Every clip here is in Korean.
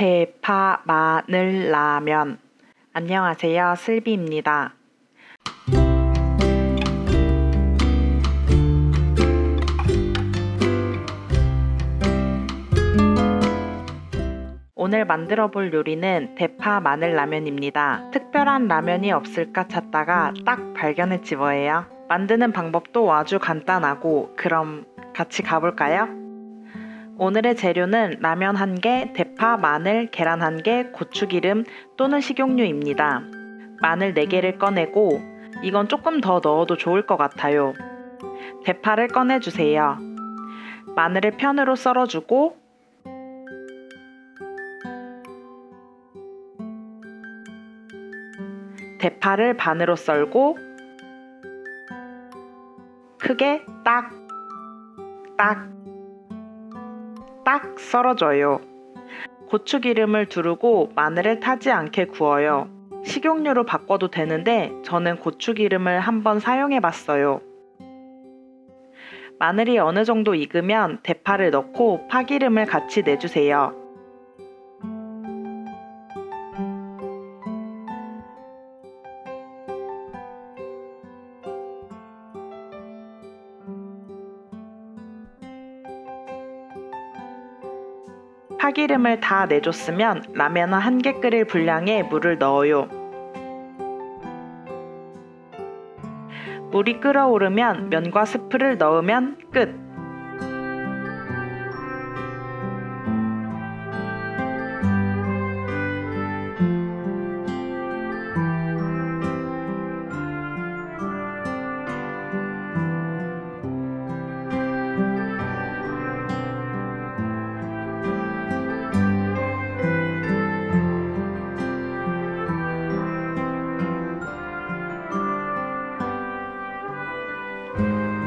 대파 마늘 라면. 안녕하세요. 슬비입니다. 오늘 만들어 볼 요리는 대파 마늘 라면입니다. 특별한 라면이 없을까 찾다가 딱 발견했지 뭐예요. 만드는 방법도 아주 간단하고 그럼 같이 가볼까요? 오늘의 재료는 라면 1개, 대파, 마늘, 계란 1개, 고추기름 또는 식용유입니다. 마늘 4개를 꺼내고 이건 조금 더 넣어도 좋을 것 같아요. 대파를 꺼내주세요. 마늘을 편으로 썰어주고 대파를 반으로 썰고 크게 딱, 딱, 딱 썰어줘요. 고추기름을 두르고 마늘을 타지 않게 구워요. 식용유로 바꿔도 되는데 저는 고추기름을 한번 사용해 봤어요. 마늘이 어느 정도 익으면 대파를 넣고 파기름을 같이 내주세요. 파기름을 다 내줬으면 라면 한개 끓일 분량의 물을 넣어요. 물이 끓어오르면 면과 스프를 넣으면 끝!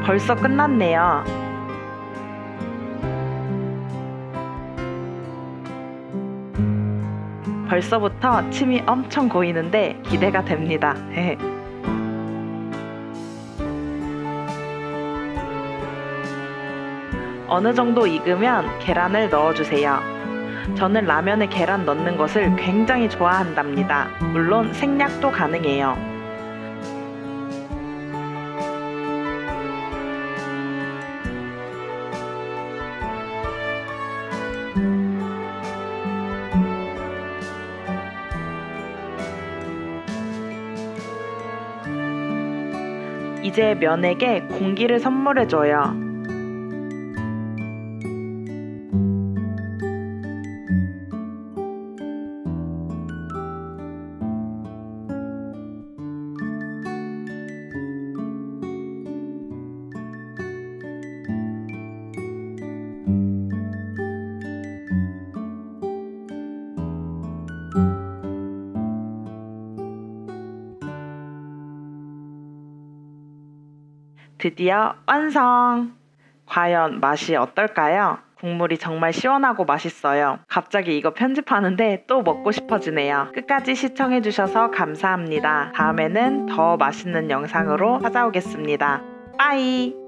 벌써 끝났네요. 벌써부터 침이 엄청 고이는데 기대가 됩니다. 어느 정도 익으면 계란을 넣어주세요. 저는 라면에 계란 넣는 것을 굉장히 좋아한답니다. 물론 생략도 가능해요. 이제 면에게 공기를 선물해줘요. 드디어 완성! 과연 맛이 어떨까요? 국물이 정말 시원하고 맛있어요. 갑자기 이거 편집하는데 또 먹고 싶어지네요. 끝까지 시청해주셔서 감사합니다. 다음에는 더 맛있는 영상으로 찾아오겠습니다. 빠이!